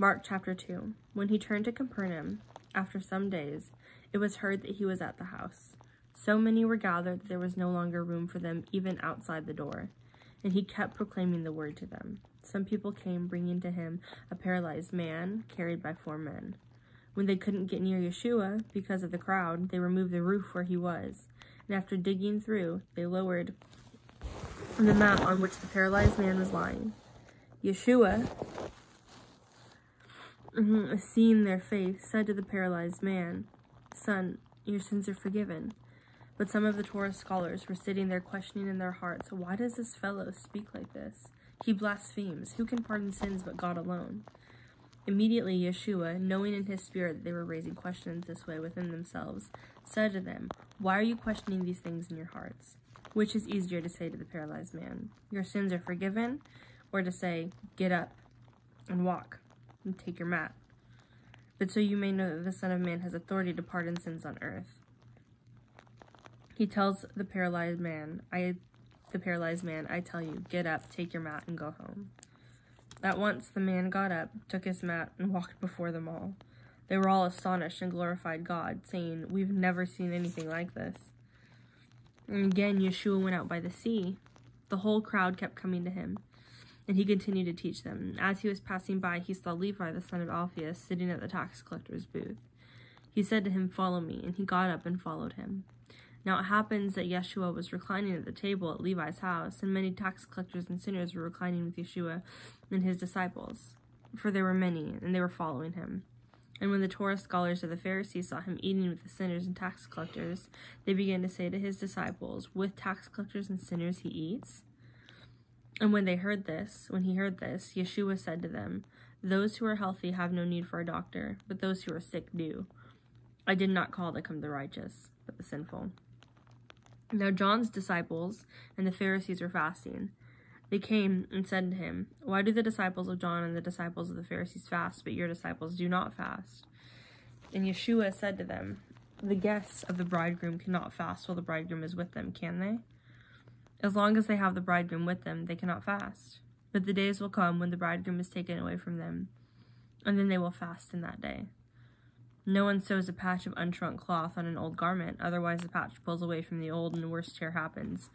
Mark chapter 2. When he turned to Capernaum, after some days, it was heard that he was at the house. So many were gathered that there was no longer room for them even outside the door. And he kept proclaiming the word to them. Some people came bringing to him a paralyzed man carried by four men. When they couldn't get near Yeshua because of the crowd, they removed the roof where he was. And after digging through, they lowered the mat on which the paralyzed man was lying. Yeshua, mm-hmm, seeing their faith, said to the paralyzed man, Son, your sins are forgiven. But some of the Torah scholars were sitting there questioning in their hearts, Why does this fellow speak like this? He blasphemes. Who can pardon sins but God alone? Immediately Yeshua, knowing in his spirit that they were raising questions this way within themselves, said to them, Why are you questioning these things in your hearts? Which is easier to say to the paralyzed man, Your sins are forgiven, or to say, Get up and walk take your mat? But so you may know that the Son of Man has authority to pardon sins on earth. He tells the paralyzed man, I the paralyzed man, I tell you, get up, take your mat, and go home. At once the man got up, took his mat, and walked before them all. They were all astonished and glorified God, saying, We've never seen anything like this. And again Yeshua went out by the sea. The whole crowd kept coming to him, and he continued to teach them. As he was passing by, he saw Levi the son of Alphaeus sitting at the tax collector's booth. He said to him, Follow me, and he got up and followed him. Now it happens that Yeshua was reclining at the table at Levi's house, and many tax collectors and sinners were reclining with Yeshua and his disciples, for there were many, and they were following him. And when the Torah scholars of the Pharisees saw him eating with the sinners and tax collectors, they began to say to his disciples, With tax collectors and sinners he eats? And when they heard this, when he heard this, Yeshua said to them, Those who are healthy have no need for a doctor, but those who are sick do. I did not call to come the righteous, but the sinful. Now John's disciples and the Pharisees were fasting. They came and said to him, Why do the disciples of John and the disciples of the Pharisees fast, but your disciples do not fast? And Yeshua said to them, The guests of the bridegroom cannot fast while the bridegroom is with them, can they? As long as they have the bridegroom with them, they cannot fast. But the days will come when the bridegroom is taken away from them, and then they will fast in that day. No one sews a patch of unshrunk cloth on an old garment, otherwise the patch pulls away from the old and the worst tear happens.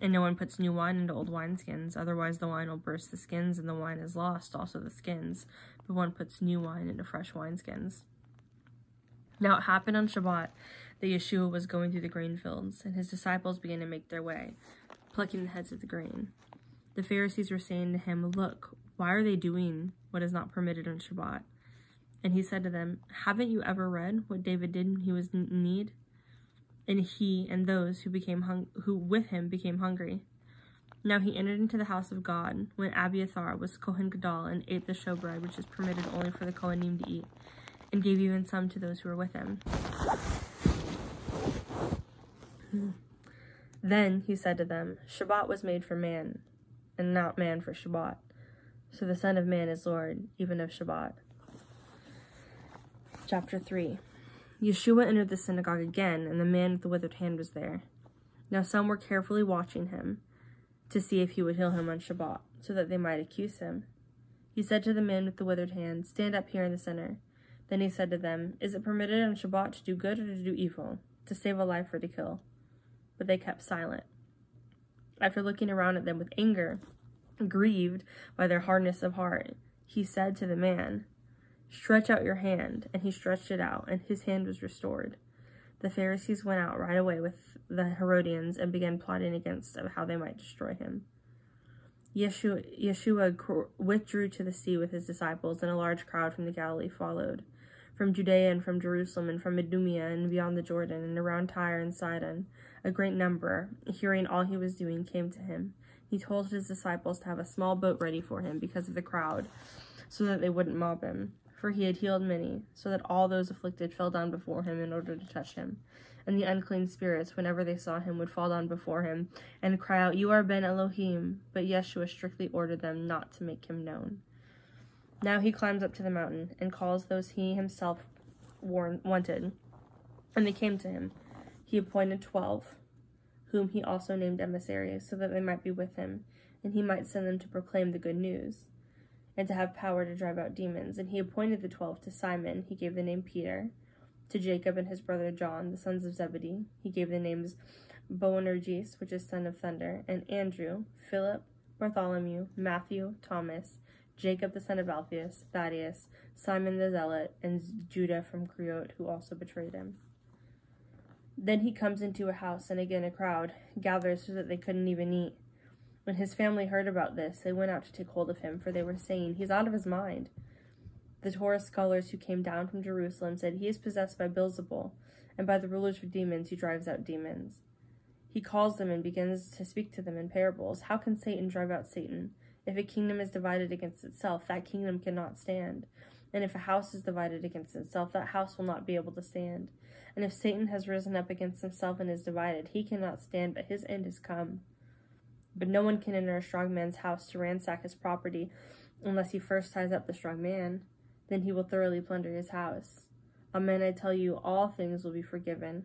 And no one puts new wine into old wineskins, otherwise the wine will burst the skins and the wine is lost, also the skins. But one puts new wine into fresh wineskins. Now it happened on Shabbat that Yeshua was going through the grain fields, and his disciples began to make their way, plucking the heads of the grain. The Pharisees were saying to him, Look, why are they doing what is not permitted on Shabbat? And he said to them, Haven't you ever read what David did when he was in need? And he and those who became hung- who with him became hungry. Now he entered into the house of God when Abiathar was Kohen Gadol and ate the showbread, which is permitted only for the Kohanim to eat, and gave even some to those who were with him. Then he said to them, Shabbat was made for man, and not man for Shabbat. So the Son of Man is Lord, even of Shabbat. Chapter 3 Yeshua entered the synagogue again, and the man with the withered hand was there. Now some were carefully watching him to see if he would heal him on Shabbat, so that they might accuse him. He said to the man with the withered hand, Stand up here in the center. Then he said to them, Is it permitted on Shabbat to do good or to do evil, to save a life or to kill? But they kept silent. After looking around at them with anger, grieved by their hardness of heart, he said to the man, Stretch out your hand. And he stretched it out, and his hand was restored. The Pharisees went out right away with the Herodians and began plotting against how they might destroy him. Yeshua, Yeshua withdrew to the sea with his disciples, and a large crowd from the Galilee followed, from Judea and from Jerusalem and from Idumea and beyond the Jordan and around Tyre and Sidon. A great number, hearing all he was doing, came to him. He told his disciples to have a small boat ready for him because of the crowd, so that they wouldn't mob him for he had healed many, so that all those afflicted fell down before him in order to touch him. And the unclean spirits, whenever they saw him, would fall down before him and cry out, You are Ben Elohim. But Yeshua strictly ordered them not to make him known. Now he climbs up to the mountain and calls those he himself wanted. And they came to him. He appointed twelve, whom he also named emissaries, so that they might be with him, and he might send them to proclaim the good news. and to have power to drive out demons. And he appointed the twelve to Simon, he gave the name Peter, to Jacob and his brother John, the sons of Zebedee, he gave the names Boanerges, which is son of thunder, and Andrew, Philip, Bartholomew, Matthew, Thomas, Jacob the son of Alphaeus, Thaddeus, Simon the Zealot, and Judah from Kriot, who also betrayed him. Then he comes into a house, and again a crowd gathers so that they couldn't even eat. When his family heard about this, they went out to take hold of him, for they were saying, He's out of his mind. The Torah scholars who came down from Jerusalem said, He is possessed by Beelzebul, and by the rulers of demons he drives out demons. He calls them and begins to speak to them in parables. How can Satan drive out Satan? If a kingdom is divided against itself, that kingdom cannot stand. And if a house is divided against itself, that house will not be able to stand. And if Satan has risen up against himself and is divided, he cannot stand, but his end is come. But no one can enter a strong man's house to ransack his property unless he first ties up the strong man. Then he will thoroughly plunder his house. Amen, I tell you, all things will be forgiven.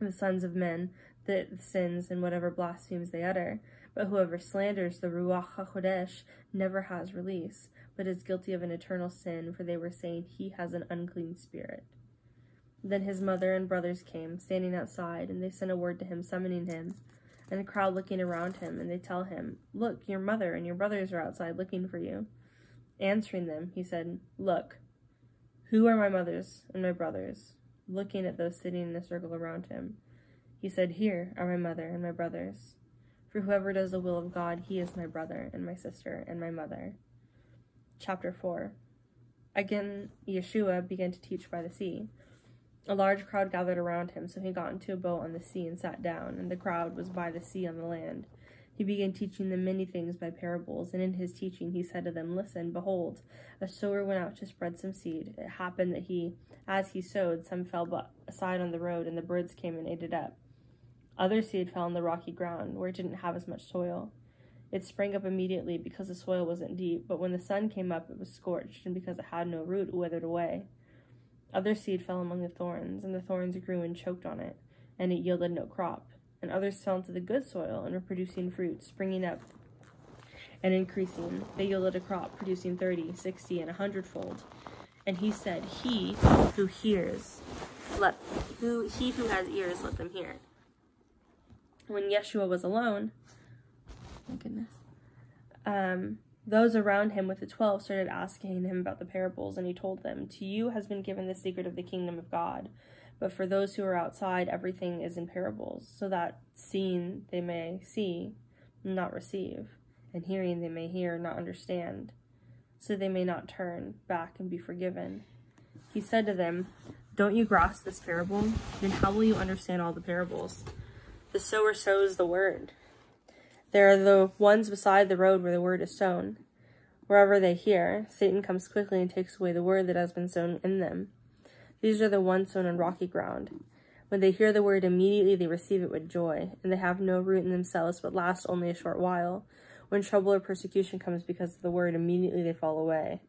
The sons of men, the sins and whatever blasphemies they utter. But whoever slanders the Ruach HaKodesh never has release, but is guilty of an eternal sin, for they were saying he has an unclean spirit. Then his mother and brothers came, standing outside, and they sent a word to him, summoning him and a crowd looking around him, and they tell him, Look, your mother and your brothers are outside looking for you. Answering them, he said, Look, who are my mothers and my brothers? Looking at those sitting in a circle around him, he said, Here are my mother and my brothers. For whoever does the will of God, he is my brother and my sister and my mother. Chapter 4 Again, Yeshua began to teach by the sea. A large crowd gathered around him, so he got into a boat on the sea and sat down, and the crowd was by the sea on the land. He began teaching them many things by parables, and in his teaching he said to them, Listen, behold, a sower went out to spread some seed. It happened that he, as he sowed, some fell aside on the road, and the birds came and ate it up. Other seed fell on the rocky ground, where it didn't have as much soil. It sprang up immediately because the soil wasn't deep, but when the sun came up, it was scorched, and because it had no root, it withered away. Other seed fell among the thorns, and the thorns grew and choked on it, and it yielded no crop. And others fell into the good soil and were producing fruit, springing up and increasing. They yielded a crop, producing thirty, sixty, and a hundredfold. And he said, He who hears, let who he who has ears, let them hear. When Yeshua was alone, my goodness, um, those around him with the twelve started asking him about the parables, and he told them, To you has been given the secret of the kingdom of God, but for those who are outside, everything is in parables, so that seeing they may see, not receive, and hearing they may hear, not understand, so they may not turn back and be forgiven. He said to them, Don't you grasp this parable? Then how will you understand all the parables? The sower sows the word. There are the ones beside the road where the word is sown. Wherever they hear, Satan comes quickly and takes away the word that has been sown in them. These are the ones sown on rocky ground. When they hear the word, immediately they receive it with joy, and they have no root in themselves, but last only a short while. When trouble or persecution comes because of the word, immediately they fall away.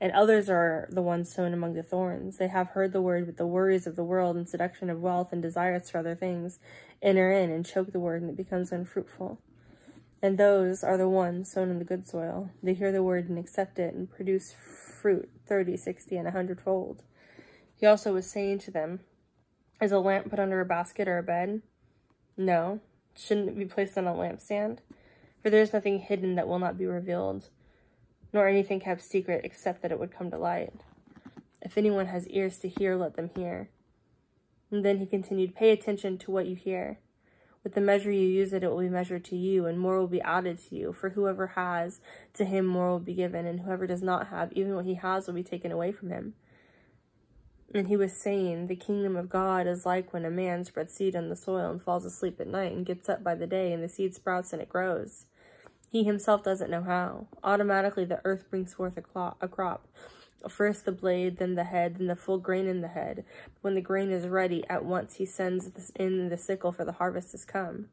And others are the ones sown among the thorns. They have heard the word, but the worries of the world and seduction of wealth and desires for other things enter in and choke the word, and it becomes unfruitful. And those are the ones sown in the good soil. They hear the word and accept it and produce fruit 30, 60, and a hundredfold. He also was saying to them, Is a lamp put under a basket or a bed? No. Shouldn't it be placed on a lampstand? For there is nothing hidden that will not be revealed, nor anything kept secret except that it would come to light. If anyone has ears to hear, let them hear. And then he continued, Pay attention to what you hear. With the measure you use it, it will be measured to you, and more will be added to you. For whoever has, to him more will be given, and whoever does not have, even what he has will be taken away from him. And he was saying, The kingdom of God is like when a man spreads seed on the soil and falls asleep at night and gets up by the day, and the seed sprouts and it grows. He himself doesn't know how. Automatically, the earth brings forth a, a crop First the blade, then the head, then the full grain in the head. When the grain is ready, at once he sends in the sickle, for the harvest is come.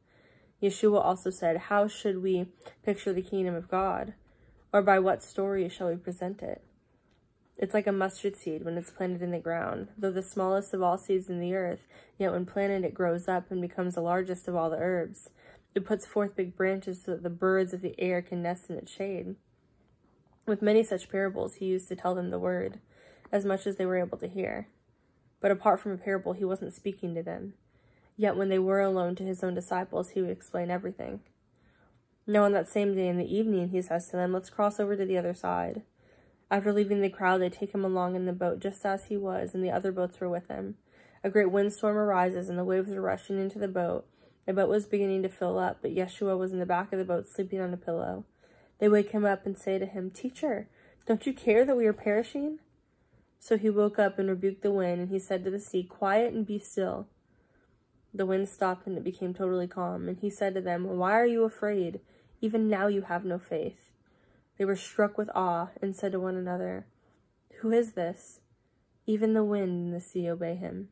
Yeshua also said, How should we picture the kingdom of God? Or by what story shall we present it? It's like a mustard seed when it's planted in the ground. Though the smallest of all seeds in the earth, yet when planted it grows up and becomes the largest of all the herbs. It puts forth big branches so that the birds of the air can nest in its shade. With many such parables, he used to tell them the word, as much as they were able to hear. But apart from a parable, he wasn't speaking to them. Yet when they were alone to his own disciples, he would explain everything. Now on that same day in the evening, he says to them, Let's cross over to the other side. After leaving the crowd, they take him along in the boat just as he was, and the other boats were with him. A great windstorm arises, and the waves are rushing into the boat. The boat was beginning to fill up, but Yeshua was in the back of the boat sleeping on a pillow. They wake him up and say to him, Teacher, don't you care that we are perishing? So he woke up and rebuked the wind, and he said to the sea, Quiet and be still. The wind stopped and it became totally calm, and he said to them, Why are you afraid? Even now you have no faith. They were struck with awe and said to one another, Who is this? Even the wind and the sea obey him.